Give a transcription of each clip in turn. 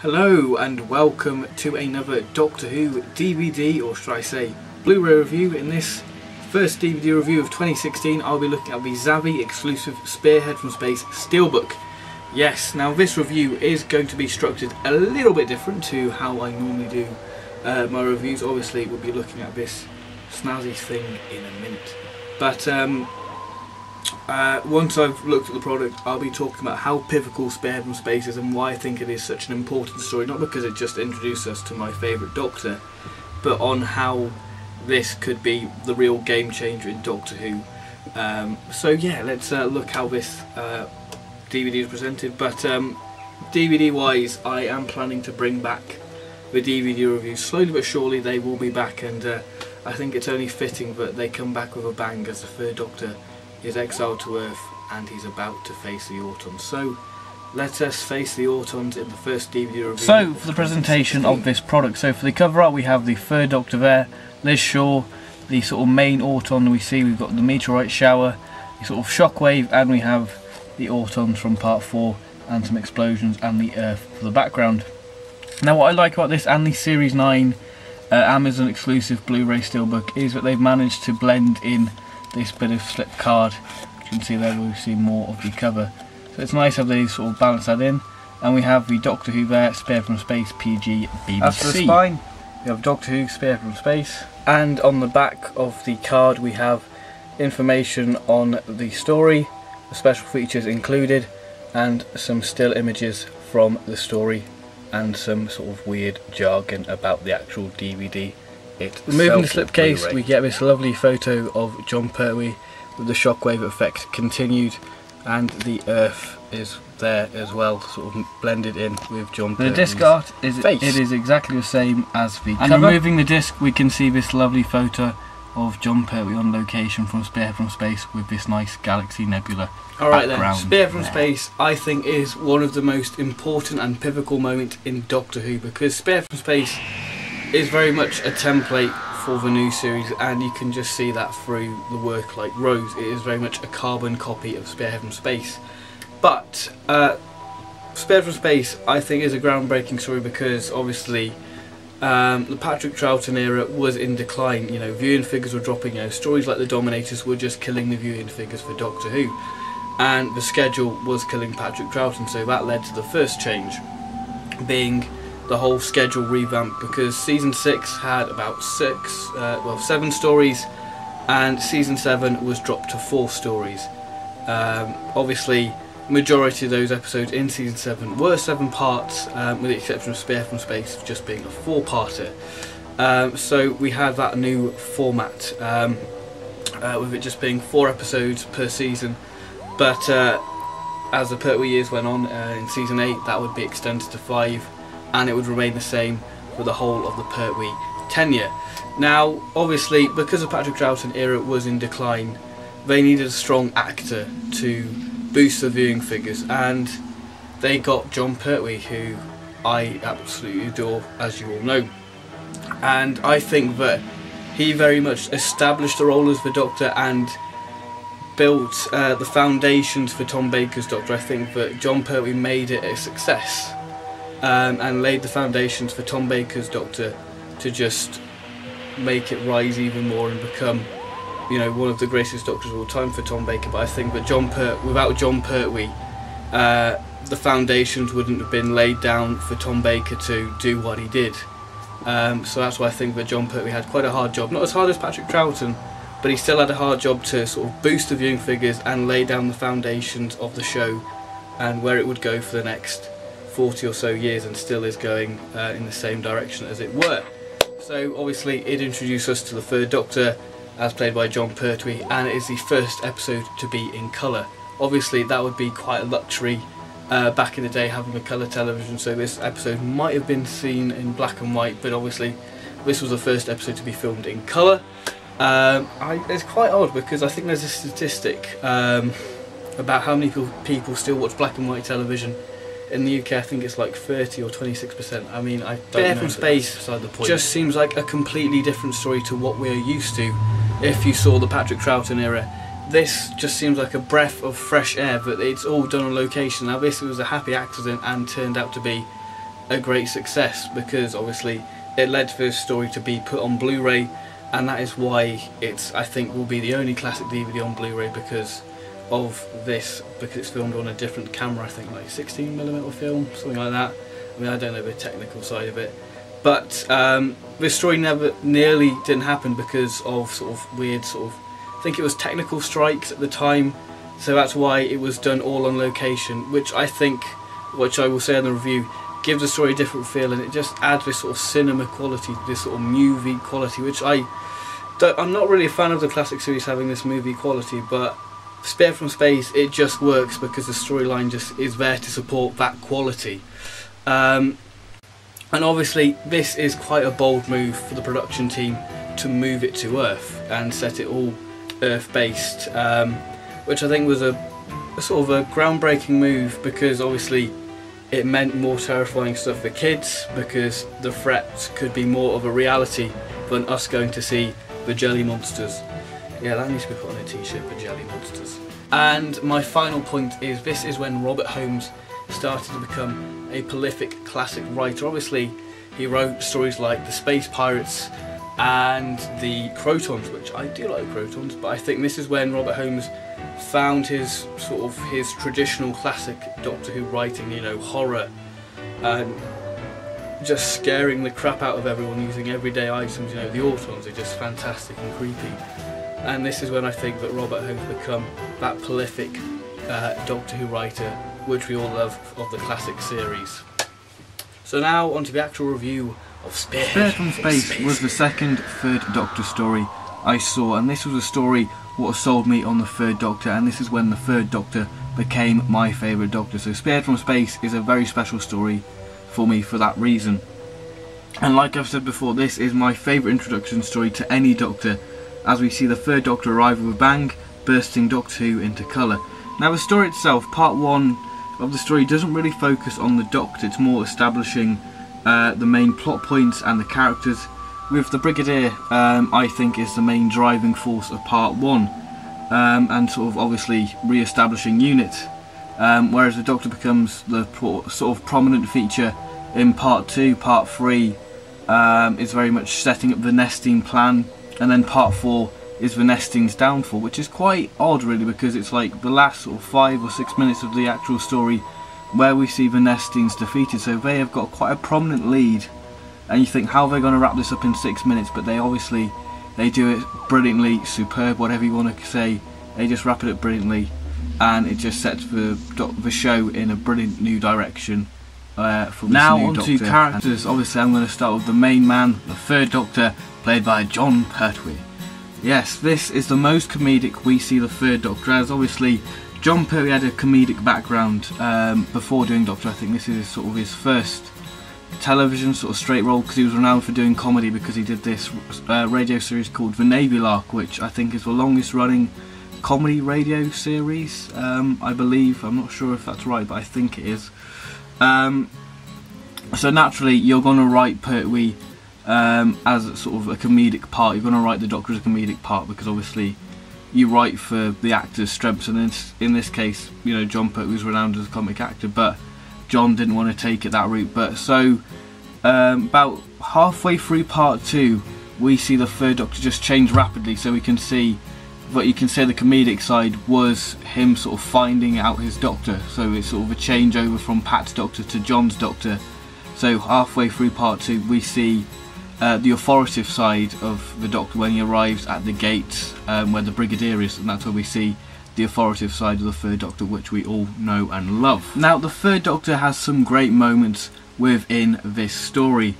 Hello and welcome to another Doctor Who DVD, or should I say Blu-ray review. In this first DVD review of 2016 I'll be looking at the Zavvi exclusive Spearhead from Space Steelbook. Yes, now this review is going to be structured a little bit different to how I normally do uh, my reviews. Obviously we'll be looking at this snazzy thing in a minute. But um, uh, once I've looked at the product, I'll be talking about how pivotal Spearhead from Space is and why I think it is such an important story. Not because it just introduced us to my favourite Doctor, but on how this could be the real game changer in Doctor Who. Um, so yeah, let's uh, look how this uh, DVD is presented. But um, DVD wise, I am planning to bring back the DVD reviews. Slowly but surely they will be back and uh, I think it's only fitting that they come back with a bang as the third Doctor is exiled to Earth and he's about to face the Autons. So let us face the Autons in the first DVD review. So for the presentation of this product, so for the cover art we have the third Doctor there, Liz Shaw, the sort of main Auton we see, we've got the meteorite shower, the sort of shockwave and we have the Autons from part 4 and some explosions and the Earth for the background. Now what I like about this and the Series 9 uh, Amazon exclusive Blu-ray steelbook is that they've managed to blend in this bit of slip card. You can see there we'll see more of the cover. So it's nice how they sort of balance that in. And we have the Doctor Who there, Spearhead from Space, PG, BBC. As the spine, we have Doctor Who, Spearhead from Space. And on the back of the card we have information on the story, the special features included, and some still images from the story and some sort of weird jargon about the actual DVD it. Removing the slipcase, we get this lovely photo of Jon Pertwee with the shockwave effect continued, and the Earth is there as well, sort of blended in with Jon The disc art is face. it is exactly the same as the and cover. removing the disc, we can see this lovely photo of Jon Pertwee on location from Spearhead from Space with this nice galaxy nebula. Alright then, Spearhead from Space I think is one of the most important and pivotal moments in Doctor Who because Spearhead from Space is very much a template for the new series and you can just see that through the work like Rose. It is very much a carbon copy of Spearhead from Space. But uh, from Space I think is a groundbreaking story because obviously um, the Patrick Troughton era was in decline, you know, viewing figures were dropping, you know, stories like The Dominators were just killing the viewing figures for Doctor Who and the schedule was killing Patrick Troughton so that led to the first change being the whole schedule revamp because season six had about six, uh, well, seven stories, and season seven was dropped to four stories. Um, obviously, majority of those episodes in season seven were seven parts, um, with the exception of Spearhead from Space just being a four-parter. Um, so we had that new format, um, uh, with it just being four episodes per season. But uh, as the Pertwee years went on, uh, in season eight that would be extended to five and it would remain the same for the whole of the Pertwee tenure. Now, obviously, because the Patrick Troughton era was in decline, they needed a strong actor to boost the viewing figures, and they got Jon Pertwee, who I absolutely adore, as you all know. And I think that he very much established the role as the Doctor and built uh, the foundations for Tom Baker's Doctor. I think that Jon Pertwee made it a success um, and laid the foundations for Tom Baker's Doctor to just make it rise even more and become, you know, one of the greatest Doctors of all time for Tom Baker. But I think that Jon Pert, without Jon Pertwee, uh, the foundations wouldn't have been laid down for Tom Baker to do what he did. Um, so that's why I think that Jon Pertwee had quite a hard job. Not as hard as Patrick Troughton, but he still had a hard job to sort of boost the viewing figures and lay down the foundations of the show and where it would go for the next 40 or so years and still is going uh, in the same direction as it were. So obviously it introduced us to the third Doctor as played by Jon Pertwee and it is the first episode to be in colour. Obviously that would be quite a luxury uh, back in the day having a colour television so this episode might have been seen in black and white but obviously this was the first episode to be filmed in colour. Um, I, it's quite odd because I think there's a statistic um, about how many people still watch black and white television in the UK I think it's like 30 or 26%. I mean, I don't know. from Space just seems like a completely different story to what we're used to if you saw the Patrick Troughton era. This just seems like a breath of fresh air, but it's all done on location. Now this was a happy accident and turned out to be a great success because obviously it led for this story to be put on Blu-ray and that is why it's I think will be the only classic DVD on Blu-ray because of this because it's filmed on a different camera I think like 16mm film something like that. I mean I don't know the technical side of it. But um, this story never nearly didn't happen because of sort of weird sort of I think it was technical strikes at the time. So that's why it was done all on location which I think which I will say in the review gives the story a different feel and it just adds this sort of cinema quality, this sort of movie quality, which I I'm not really a fan of the classic series having this movie quality, but Spearhead from Space it just works because the storyline just is there to support that quality. Um, and obviously this is quite a bold move for the production team to move it to Earth and set it all Earth based, um, which I think was a, a sort of a groundbreaking move because obviously it meant more terrifying stuff for kids because the threat could be more of a reality than us going to see the jelly monsters. Yeah, that needs to be put on a t-shirt, for jelly monsters. And my final point is this is when Robert Holmes started to become a prolific classic writer. Obviously, he wrote stories like The Space Pirates and The Krotons, which I do like Krotons, but I think this is when Robert Holmes found his sort of his traditional classic Doctor Who writing, you know, horror and just scaring the crap out of everyone using everyday items, you know, the Autons are just fantastic and creepy. And this is when I think that Robert Holmes become that prolific uh, Doctor Who writer, which we all love of the classic series. So now onto the actual review of Spearhead, Spearhead from Space, Space was the second third Doctor story I saw, and this was a story what sold me on the third Doctor, and this is when the third Doctor became my favourite Doctor. So Spearhead from Space is a very special story for me for that reason. And like I've said before, this is my favourite introduction story to any Doctor, as we see the third Doctor arrive with a bang, bursting Doctor Who into colour. Now the story itself, part one of the story, doesn't really focus on the Doctor, it's more establishing uh, the main plot points and the characters with the Brigadier, um, I think is the main driving force of part one, um, and sort of obviously re-establishing Unit. Um, whereas the Doctor becomes the sort of prominent feature in part two. Part three um, is very much setting up the Nestene plan, and then part four is the Nestene's downfall, which is quite odd really because it's like the last sort of five or six minutes of the actual story where we see the Nestenes defeated. So they have got quite a prominent lead and you think how they're they going to wrap this up in six minutes? But they obviously they do it brilliantly superb whatever you want to say. They just wrap it up brilliantly and it just sets the, the show in a brilliant new direction uh, for now on to characters. And obviously I'm going to start with the main man the third doctor played by Jon Pertwee. Yes this is the most comedic we see the third doctor as. Obviously Jon Pertwee had a comedic background um, before doing Doctor. I think this is sort of his first television sort of straight role because he was renowned for doing comedy because he did this uh, radio series called The Navy Lark which I think is the longest running comedy radio series. Um, I believe I'm not sure if that's right but I think it is um, so naturally you're going to write Pertwee um, as sort of a comedic part you're going to write the Doctor as a comedic part because obviously you write for the actor's strengths and in this, in this case you know Jon Pertwee was renowned as a comic actor but Jon didn't want to take it that route. But so um, about halfway through part two, we see the third Doctor just change rapidly. So we can see what you can say the comedic side was him sort of finding out his Doctor. So it's sort of a change over from Pat's Doctor to Jon's Doctor. So halfway through part two, we see uh, the authoritative side of the Doctor when he arrives at the gate um, where the Brigadier is, and that's where we see the authoritative side of the Third Doctor, which we all know and love. Now, the Third Doctor has some great moments within this story.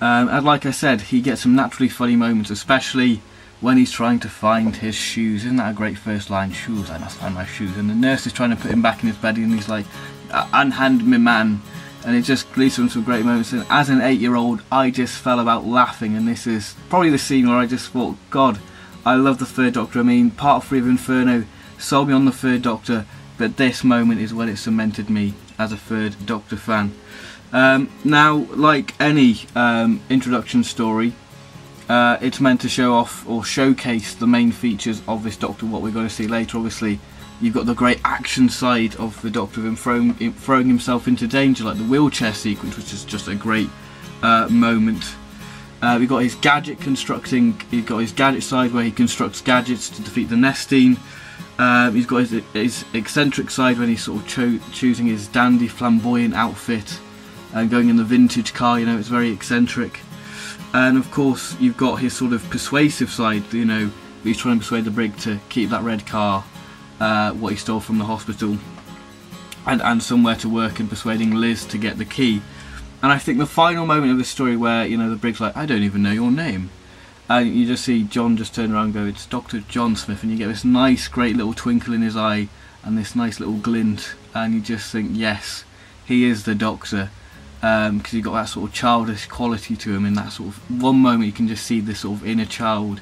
Um, and like I said, he gets some naturally funny moments, especially when he's trying to find his shoes. Isn't that a great first line? Shoes, I must find my shoes. And the nurse is trying to put him back in his bed and he's like, unhand me man. And it just leads to some great moments. And as an eight year old, I just fell about laughing. And this is probably the scene where I just thought, God, I love the third Doctor. I mean, part three of Inferno sold me on the third Doctor, but this moment is when it cemented me as a third Doctor fan. Um, now, like any um, introduction story, uh, it's meant to show off or showcase the main features of this Doctor, what we're going to see later. Obviously, You've got the great action side of the Doctor him throwing, throwing himself into danger, like the wheelchair sequence, which is just a great uh, moment. Uh, we've got his gadget constructing, he's got his gadget side where he constructs gadgets to defeat the Nestene. Um, he's got his, his, eccentric side when he's sort of cho choosing his dandy flamboyant outfit and going in the vintage car, you know, it's very eccentric. And of course, you've got his sort of persuasive side, you know, he's trying to persuade the brig to keep that red car, uh, what he stole from the hospital, and, and somewhere to work and persuading Liz to get the key. And I think the final moment of the story where, you know, the brig's like, I don't even know your name. And you just see Jon just turn around and go, it's Dr. John Smith. And you get this nice, great little twinkle in his eye and this nice little glint. And you just think, yes, he is the Doctor. Because um, you've got that sort of childish quality to him. In that sort of one moment, you can just see this sort of inner child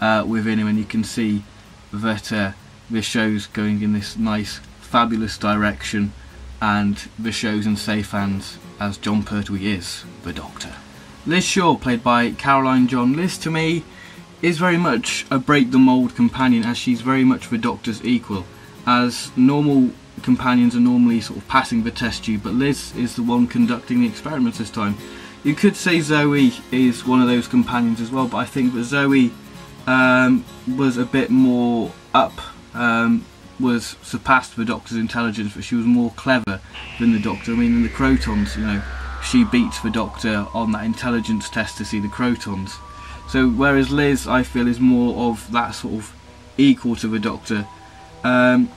uh, within him. And you can see that uh, this show's going in this nice, fabulous direction. And the show's in safe hands as Jon Pertwee is the Doctor. Liz Shaw, played by Caroline John. Liz, to me, is very much a break the mould companion as she's very much the Doctor's equal. As normal companions are normally sort of passing the test tube, but Liz is the one conducting the experiments this time. You could say Zoe is one of those companions as well, but I think that Zoe um, was a bit more up, um, was surpassed the Doctor's intelligence, but she was more clever than the Doctor. I mean, in the Krotons, you know, she beats the Doctor on that intelligence test to see the Krotons. So whereas Liz, I feel, is more of that sort of equal to the Doctor. Um,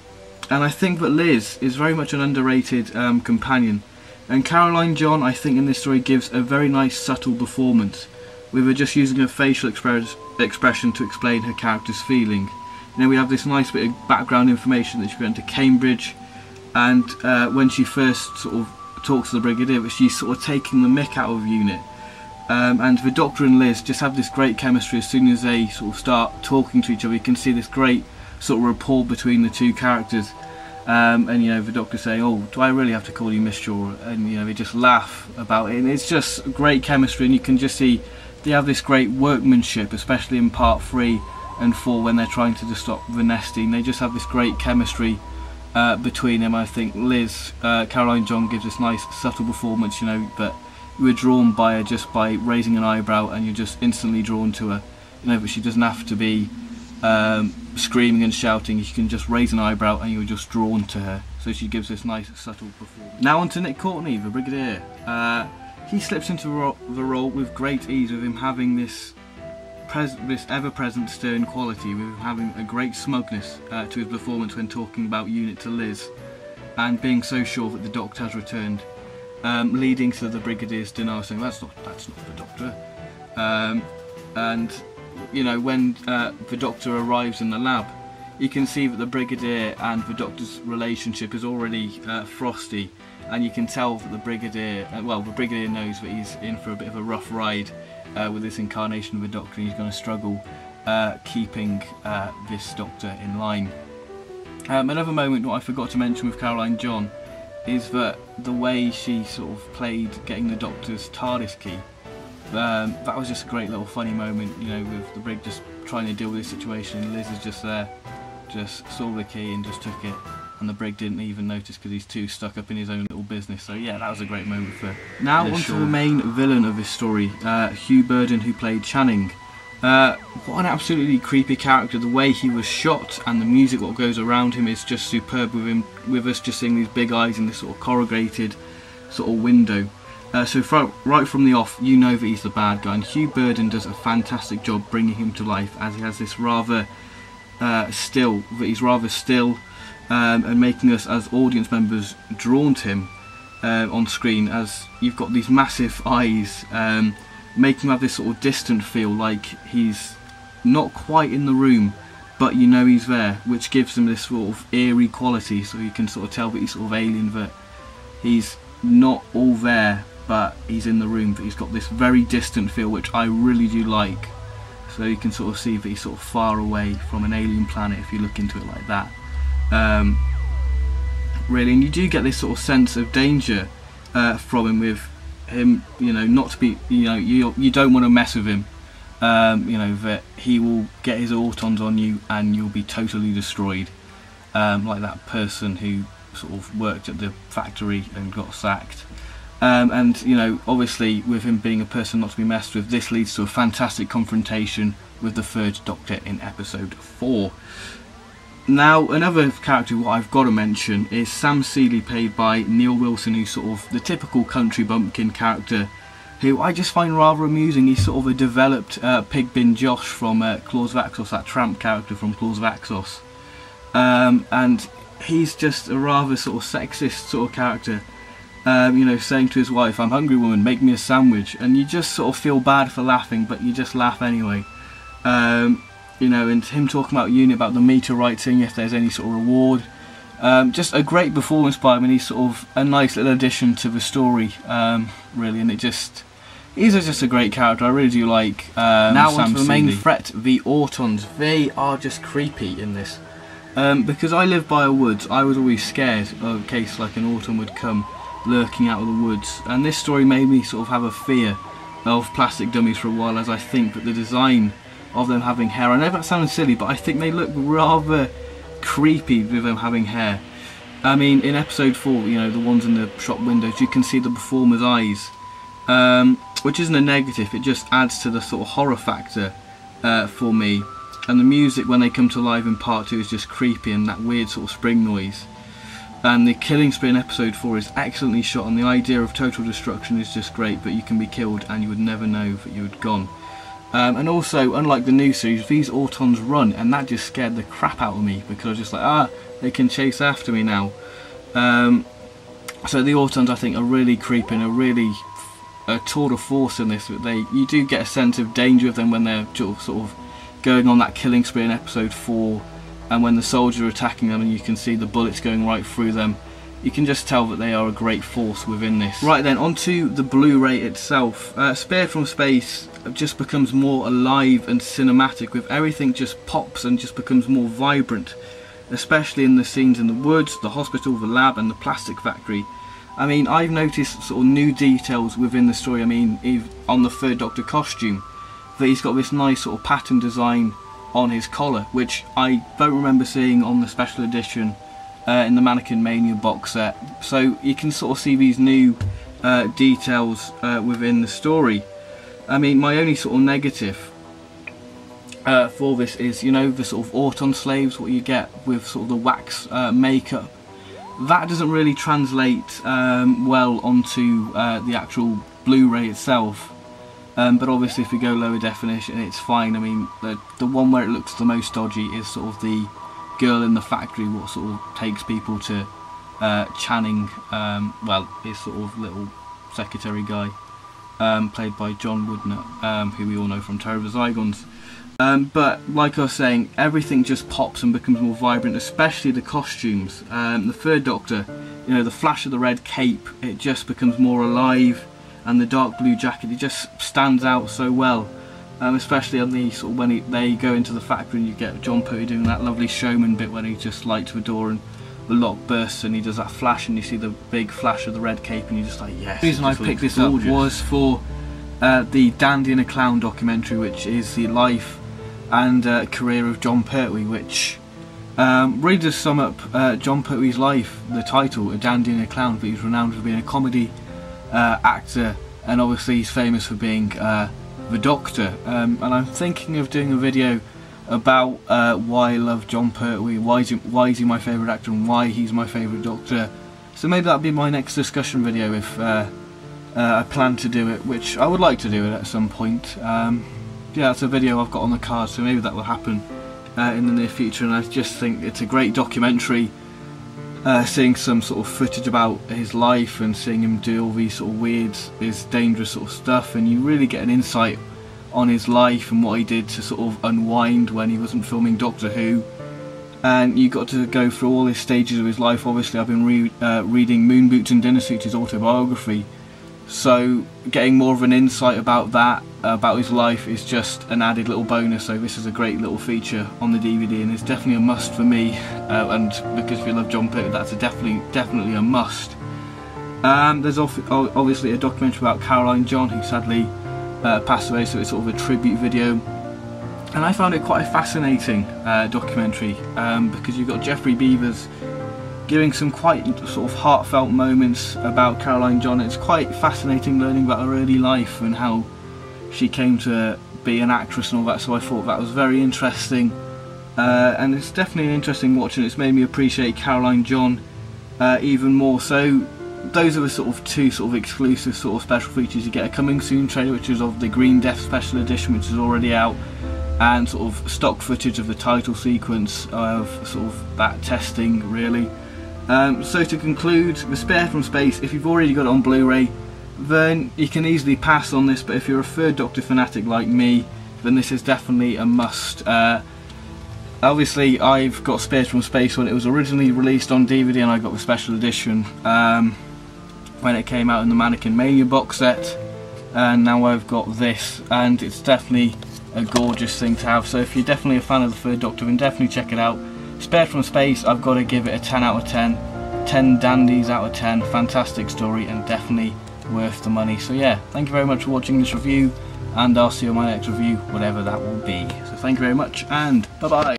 and I think that Liz is very much an underrated um, companion. And Caroline John, I think in this story gives a very nice subtle performance, with her just using her facial express expression to explain her character's feeling. You know, we have this nice bit of background information that she went to Cambridge, and uh, when she first sort of talks to the Brigadier, but she's sort of taking the mick out of Unit. Um, and the Doctor and Liz just have this great chemistry as soon as they sort of start talking to each other. You can see this great sort of rapport between the two characters. Um, and you know the doctor saying, "Oh, do I really have to call you Miss Shaw?" And you know they just laugh about it, and it's just great chemistry. And you can just see they have this great workmanship, especially in part three and four when they're trying to just stop the Nestene. They just have this great chemistry uh, between them. I think Liz, uh, Caroline John gives this nice subtle performance, you know, but you were drawn by her just by raising an eyebrow, and you're just instantly drawn to her. You know, but she doesn't have to be um, screaming and shouting, you can just raise an eyebrow and you're just drawn to her. So she gives this nice, subtle performance. Now on to Nick Courtney, the Brigadier. Uh, he slips into the role with great ease, with him having this this ever-present stern quality, with him having a great smugness uh, to his performance when talking about Unit to Liz, and being so sure that the Doctor has returned, um, leading to the Brigadier's denial, saying that's not that's not the Doctor. Um, and you know, when uh, the Doctor arrives in the lab, you can see that the Brigadier and the Doctor's relationship is already uh, frosty, and you can tell that the Brigadier, uh, well, the Brigadier knows that he's in for a bit of a rough ride uh, with this incarnation of the Doctor, he's going to struggle uh, keeping uh, this Doctor in line. Um, another moment what I forgot to mention with Caroline John is that the way she sort of played getting the Doctor's TARDIS key um, that was just a great little funny moment, you know, with the brig just trying to deal with this situation. Liz is just there, just saw the key and just took it. And the brig didn't even notice because he's too stuck up in his own little business. So yeah, that was a great moment for. Now Liz onto Shaw. the main villain of this story, uh, Hugh Burden, who played Channing. Uh, what an absolutely creepy character. The way he was shot and the music what goes around him is just superb. With him, with us just seeing these big eyes in this sort of corrugated sort of window. Uh, so right from the off, you know that he's the bad guy, and Hugh Burden does a fantastic job bringing him to life, as he has this rather uh, still, that he's rather still, um, and making us as audience members drawn to him uh, on screen, as you've got these massive eyes, um, making him have this sort of distant feel, like he's not quite in the room, but you know he's there, which gives him this sort of eerie quality, so you can sort of tell that he's sort of alien, that he's not all there but he's in the room but he's got this very distant feel which I really do like. So you can sort of see that he's sort of far away from an alien planet if you look into it like that. Um, really and you do get this sort of sense of danger uh, from him with him you know not to be you know you, you don't want to mess with him. Um, you know that he will get his autons on you and you'll be totally destroyed. Um, like that person who sort of worked at the factory and got sacked. Um, and you know, obviously, with him being a person not to be messed with, this leads to a fantastic confrontation with the Third Doctor in episode four. Now, another character what I've got to mention is Sam Seeley, played by Neil Wilson, who's sort of the typical country bumpkin character, who I just find rather amusing. He's sort of a developed uh, Pigbin Josh from uh, of Axos, that tramp character from Claws of Axos. Um, and he's just a rather sort of sexist sort of character. Um, you know, saying to his wife, I'm hungry woman, make me a sandwich. And you just sort of feel bad for laughing, but you just laugh anyway. Um, you know, and him talking about uni, about the meteorite, if there's any sort of reward. Um, just a great performance by him, and he's sort of a nice little addition to the story, um, really. And it just, he's just a great character. I really do like. Um, now Sam onto the main threat, the Autons. They are just creepy in this, um, because I live by a woods. I was always scared of a case like an Auton would come lurking out of the woods. And this story made me sort of have a fear of plastic dummies for a while as I think that the design of them having hair, I know that sounds silly, but I think they look rather creepy with them having hair. I mean, in episode 4, you know, the ones in the shop windows, you can see the performer's eyes, um, which isn't a negative, it just adds to the sort of horror factor uh, for me. And the music, when they come to life in part 2, is just creepy and that weird sort of spring noise and the killing spree in episode 4 is excellently shot and the idea of total destruction is just great but you can be killed and you would never know that you had gone. Um, and also unlike the new series these Autons run and that just scared the crap out of me because I was just like ah they can chase after me now. Um, so the Autons I think are really creeping are really a tour de force in this but they you do get a sense of danger of them when they're sort of going on that killing spree in episode 4 and when the soldiers are attacking them and you can see the bullets going right through them you can just tell that they are a great force within this. Right then, onto the Blu-ray itself. Uh, from Space just becomes more alive and cinematic with everything just pops and just becomes more vibrant especially in the scenes in the woods, the hospital, the lab and the plastic factory. I mean, I've noticed sort of new details within the story. I mean, on the third Doctor costume, that he's got this nice sort of pattern design on his collar, which I don't remember seeing on the special edition uh, in the Mannequin Mania box set. So you can sort of see these new uh, details uh, within the story. I mean, my only sort of negative uh, for this is, you know, the sort of Auton slaves, what you get with sort of the wax uh, makeup. That doesn't really translate um, well onto uh, the actual Blu-ray itself. Um, but obviously if we go lower definition it's fine. I mean the, the one where it looks the most dodgy is sort of the girl in the factory what sort of takes people to uh, Channing, um, well his sort of little secretary guy um, played by John Woodnutt um, who we all know from Terror of the Zygons. Um, but like I was saying, everything just pops and becomes more vibrant, especially the costumes. Um, the third Doctor, you know, the flash of the red cape, it just becomes more alive and the dark blue jacket it just stands out so well um, especially on the sort of when he, they go into the factory and you get Jon Pertwee doing that lovely showman bit when he just lights the door and the lock bursts and he does that flash and you see the big flash of the red cape and you're just like yes the reason I picked this gorgeous. up was for uh, the Dandy and a Clown documentary which is the life and uh, career of Jon Pertwee which um, really does sum up uh, Jon Pertwee's life the title A Dandy and a Clown but he's renowned for being a comedy uh, actor, and obviously he's famous for being uh, the Doctor. Um, and I'm thinking of doing a video about uh, why I love Jon Pertwee, why is, he, why is he my favourite actor, and why he's my favourite Doctor. So maybe that'll be my next discussion video if uh, uh, I plan to do it, which I would like to do it at some point. Um, yeah, it's a video I've got on the card, so maybe that will happen uh, in the near future. And I just think it's a great documentary uh, seeing some sort of footage about his life and seeing him do all these sort of weird, his dangerous sort of stuff, and you really get an insight on his life and what he did to sort of unwind when he wasn't filming Doctor Who. And you got to go through all his stages of his life. Obviously, I've been re uh, reading Moon Boots and Dinner Suits, his autobiography, so getting more of an insight about that, about his life, is just an added little bonus. So this is a great little feature on the DVD, and it's definitely a must for me. Uh, and because we love John Pitt, that's a definitely definitely a must. Um, there's obviously a documentary about Caroline John, who sadly uh, passed away, so it's sort of a tribute video and I found it quite a fascinating uh, documentary um, because you've got Geoffrey Beevers giving some quite sort of heartfelt moments about Caroline John. It's quite fascinating learning about her early life and how she came to be an actress and all that. So I thought that was very interesting, uh, and it's definitely an interesting watch, and it's made me appreciate Caroline John uh, even more. So those are the sort of two sort of exclusive sort of special features you get a coming soon trailer which is of the Green Death special edition which is already out and sort of stock footage of the title sequence of sort of that testing really um, so to conclude the Spearhead from Space if you've already got it on Blu-ray then you can easily pass on this but if you're a third Doctor fanatic like me then this is definitely a must. Uh, obviously I've got Spearhead from Space when it was originally released on DVD and I got the special edition um, when it came out in the Mannequin Mania box set and now I've got this and it's definitely a gorgeous thing to have. So if you're definitely a fan of the third Doctor then definitely check it out Spearhead from Space I've got to give it a 10 out of 10 10 dandies out of 10 fantastic story and definitely worth the money. So yeah thank you very much for watching this review and I'll see you on my next review whatever that will be. So thank you very much and bye bye